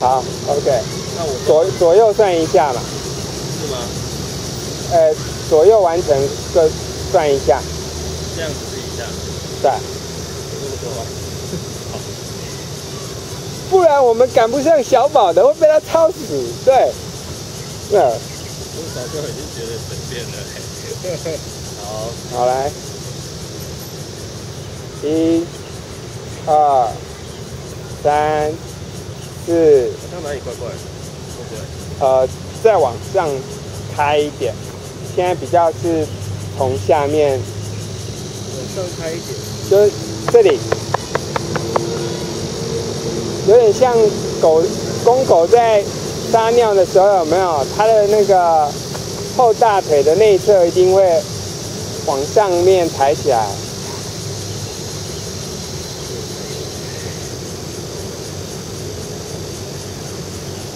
好，OK，那我左左右算一下嘛，是吗？呃，左右完成各算一下，这样子是一下，对？不然我们赶不上小宝的，会被他超死。对，对，我早就已经觉得随便了。好，好来，一、二、三、四，好像哪里怪怪的，会不会？呃，再往上开一点。现在比较是从下面，往上开一点。就是这里，有点像狗公狗在撒尿的时候，有没有？它的那个后大腿的内侧一定会往上面抬起来。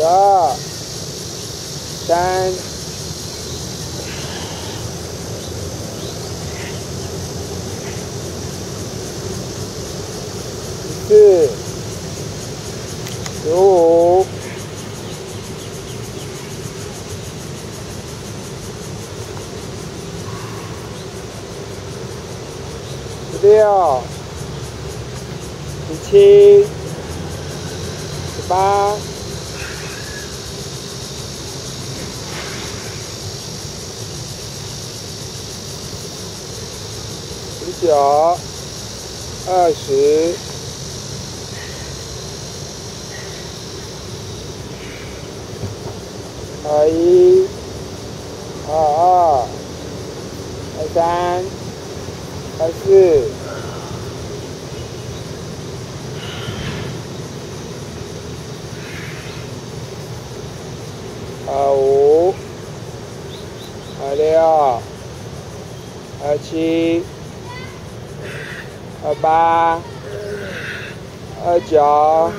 十二、三、十四、十五、十六、十七、十八、十九、二十、二一、二二、二三、二四、二五、二六、二七、二八、二九、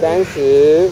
三十、